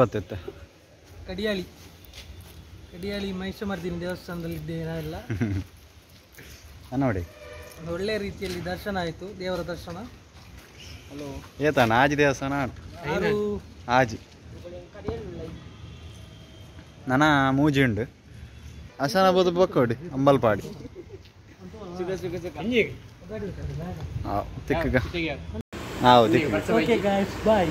ಗೊತ್ತಿತ್ತೆ ಕಡಿಯಾಳಿ. ಕಡಿಯಾಳಿ ಮಹಿಷಮರ್ದಿನಿ ದೇವಸ್ಥಾನದಲ್ಲಿ ನಾವೆಲ್ಲ ನೋಡಿ. ಒಂದು ಒಳ್ಳೆಯ ರೀತಿಯಲ್ಲಿ ದರ್ಶನ ಆಯಿತು ದೇವರ ದರ್ಶನ. ಹಲೋ. ಏತಾನ ಆಜಿ ದೇವಸ್ಥಾನ? ಆಜಿ ನನ ಮೂಜಿ ಉಂಡು. ಅಸನ ಬೋದು ಬಕ್ಕೋಡಿ ಅಂಬಲ್ಪಾಡಿ. ಹಾವು ತಿಕ್ಕ okay guys bye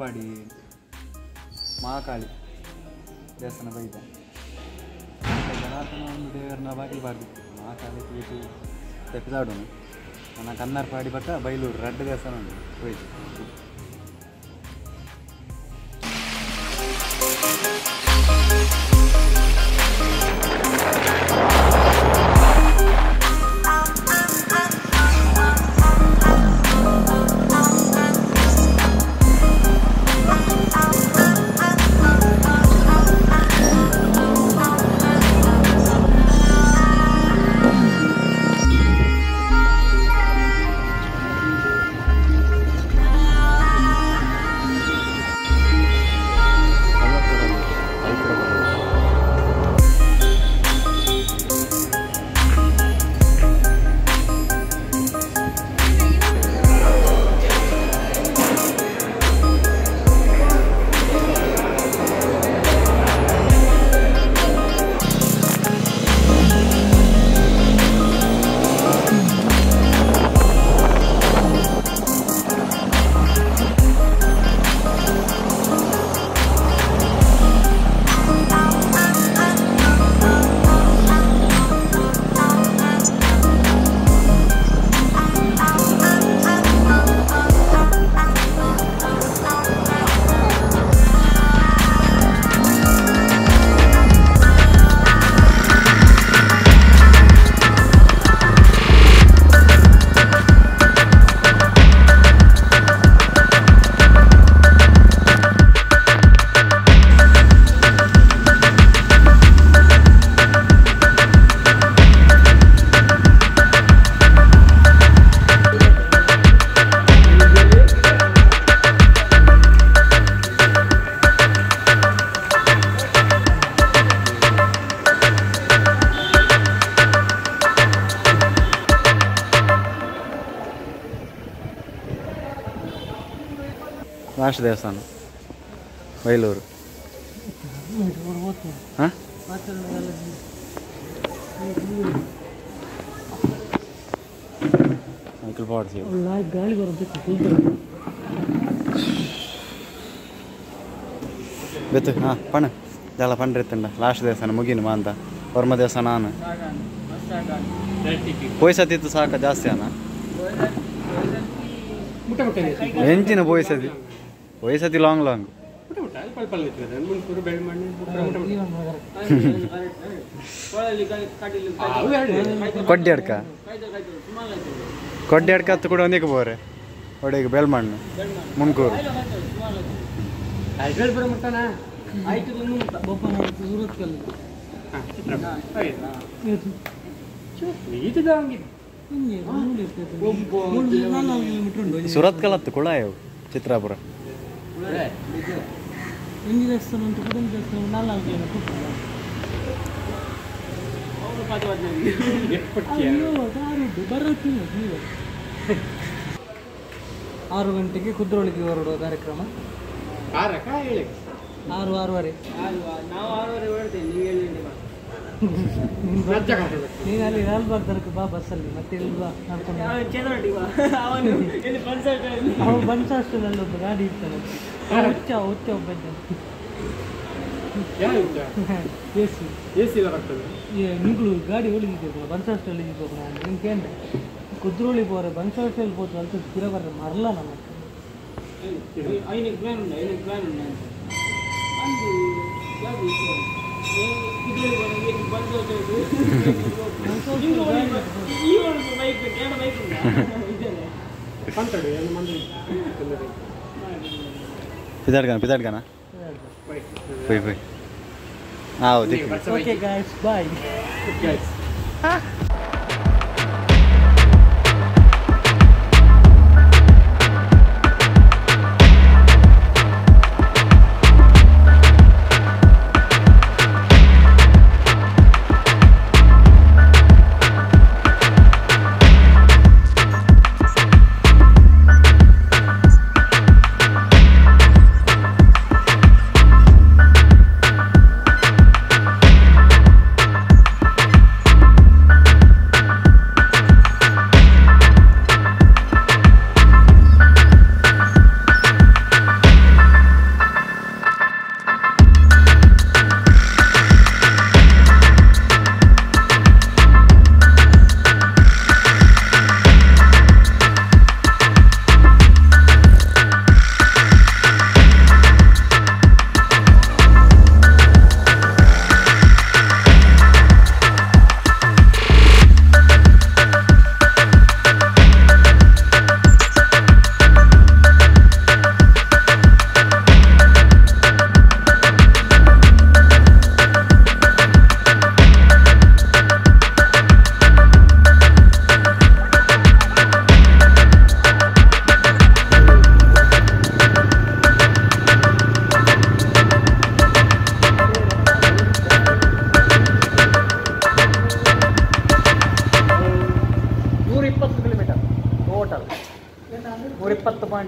Ambalpadi Mahakali ದೇವಸ್ಥಾನ ಬೈದ ಜನಾರ್ದನ ಒಂದು ದೇವರನ್ನ ಬಾಗಿಲು ಬಾರ್ದಿತ್ತು ಮಹಾಕಾಳಿ ಪ್ರೀತಿ ತೆಪ್ಪಿದಾಡೋನು ನನ್ನ ಕನ್ನರ್ಪಾಡಿ ಪಕ್ಕ ಬೈಲೂರು ರೆಡ್ ದೇವಸ್ಥಾನ ಉಂಟು ಹೋಯ್ತು ಲಾಸ್ಟ್ ದೇವಸ್ಥಾನ ಬೈಲೂರು. ಹಾಂ? ಗಾಳಿ ಬರಬೇಕು ಬೆತ್ತು ಹಾಂ ಪಣ. ಜಲ ಪಂಡ್ರೆ ಎತ್ತಂಡ ಲಾಸ್ಟ್ ದೇವಸ್ಥಾನ ಮುಗಿನ ಮಾ ಅಂತ. ವರ್ಮ ದೇವಸ್ಥಾನ ನಾನು ಪೋಯ್ಸತಿತ್ತು ಸಾಕ ಜಾಸ್ತಿ ಮುಟ್ಟ ಎಂಚಿನ ಪೋಯ್ಸತಿ ಪೋಯ್ಸತಿ ಲಾಂಗ್ ಲಾಂಗ್ ಕೊಡ್ಡಿ ಅಡ್ಕ. ಕೊಡ್ಡಿ ಅಡ್ಕ ಹತ್ತು ಕೂಡ ಒಂದೇ ಬೋರೆ. ಒಡೆಗೆ ಬೆಳ್ಮಣ್ಣು ಮುನ್ಕೂರು. ಸುರತ್ಕಲ್ ಹತ್ತು ಕುಳಾಯವು ಚಿತ್ರಾಪುರ. ಎಂಜಿ ದೇವಸ್ಥಾನ ಉಂಟು ಕುಟುಂಬ ದೇವಸ್ಥಾನ ನಾಲ್ಕು ಜನ ಅಯ್ಯೋ ಆರು ಬರೋಕ್ಕಿಲ್ಲ ಆರು ಗಂಟೆಗೆ ಕುದ್ರೋಳಿಗೆ ಹೊರಡುವ ಕಾರ್ಯಕ್ರಮ ಆರು ಆರೂವರೆ ನಾವು ಆರೂವರೆ ಹೊರಡ್ತೇವೆ ನೀವು ಏಳು ಗಂಟೆ. ನೀನು ಅಲ್ಲಿ ಲಾಲ್ಬಾಗ್ ತನಕ ಬಾ ಬಸ್ಸಲ್ಲಿ ಮತ್ತೆ ಇಲ್ಲಿ ಬಾ ನಡ್ಕೊಂಡು. ಅವನು ಚಂದ್ರೊಟ್ಟಿಗೆ ಬಾ. ಅವನು ಇಲ್ಲಿ ಬನ್ಸಾಟಲ್ಲಿ. ಅವನು ಬಂದ ಅಷ್ಟರಲ್ಲಿ ಒಬ್ಬ ಗಾಡಿ ಇರ್ತಾನೆ ಹುಚ್ಚ ಹುಚ್ಚ ಒಬ್ಬ ಇದ್ದಾನೆ. ಎಸಿ ನಿಗಳು ಗಾಡಿ ಒಳಗಿದ್ದಿರಲ್ಲ ಬನ್ಸಾಸ್ಟಲ್ಲಿ ಇದ್ದೋಗ ನಾನು ನಿಮ್ಗೆ ಕೇಂದ್ರ ಕುದ್ರೋಳಿ ಪೋರೆ ಬನ್ಸಾಸ್ಟಲ್ಲಿ ಹೋದ್ರು ಅಂತ ಸ್ಥಿರ ಬರ್ರೆ ಮರಲ್ಲ ನಮ್ಮ ಅವನಿಗೆ ಪ್ಲಾನ್ ಉಂಟು ಅವನಿಗೆ ಪ್ಲಾನ್ పిదాడుగా పిదాడుగానా పోయి పోయి ఓకే గాయస్ బాయ్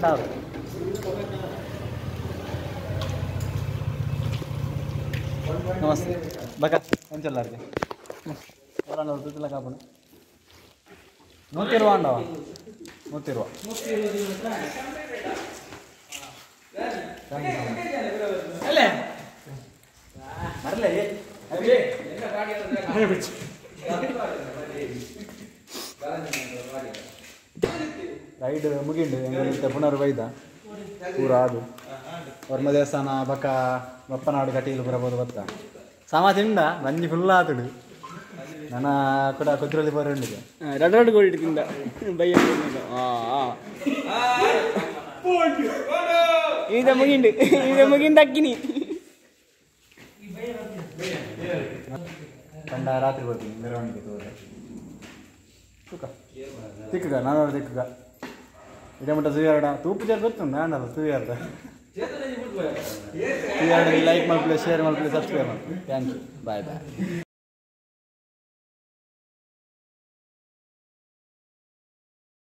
ಇಪ್ಪತ್ತು ಪಾಯಿಂಟ್ ಆರು ನಮಸ್ತೆ ಬಕ ಎಂಚಲ್ಲಾರ್ಗೆ ಅವರನ್ನು ಋತುಲ ಕಾಪಣ ನೂತಿರುವ ಅಂಡವ ನೂತಿರುವ ಮರಲೇ ರೈಡ್ ಮುಗಿಂಡು ಎಂಗಲಿಂದ ಪುನರ್ ಬೈದ ಪೂರ ಅದು ವರ್ಮ ದೇವಸ್ಥಾನ ಬಕ್ಕ ಬಪ್ಪನಾಡು ಕಟೀಲು ಬರಬಹುದು ಬತ್ತ ಸಮ ತಿಂಡ ನಂಜಿ ಫುಲ್ ಆತುಡು. ನನ್ನ ಕೂಡ ಕುದ್ರಲ್ಲಿ ಬರೋಂಡಿದೆ. ರಡ್ ರಡ್ ಗೋಲ್ಡ್ ತಿಂದ ಬೈಯ ಈಗ ಮುಗಿಂಡು ಈಗ ಮುಗಿಂದ ಅಕ್ಕಿನಿ. ಕಂಡ ರಾತ್ರಿ ಬರ್ತೀನಿ ಮೆರವಣಿಗೆ ತೋರ. ತೂಕ. ತಿಕ್ಕಗ ನಾನು ತಿಕ್ಕಗ. ఇదేమంట చూయాలడా తూపు జరుగుతుందా అండి అసలు చూయాలడా చూయాలి లైక్ మళ్ళీ ప్లస్ షేర్ మళ్ళీ ప్లస్ సబ్స్క్రైబ్ మళ్ళీ థ్యాంక్ యూ బాయ్ బాయ్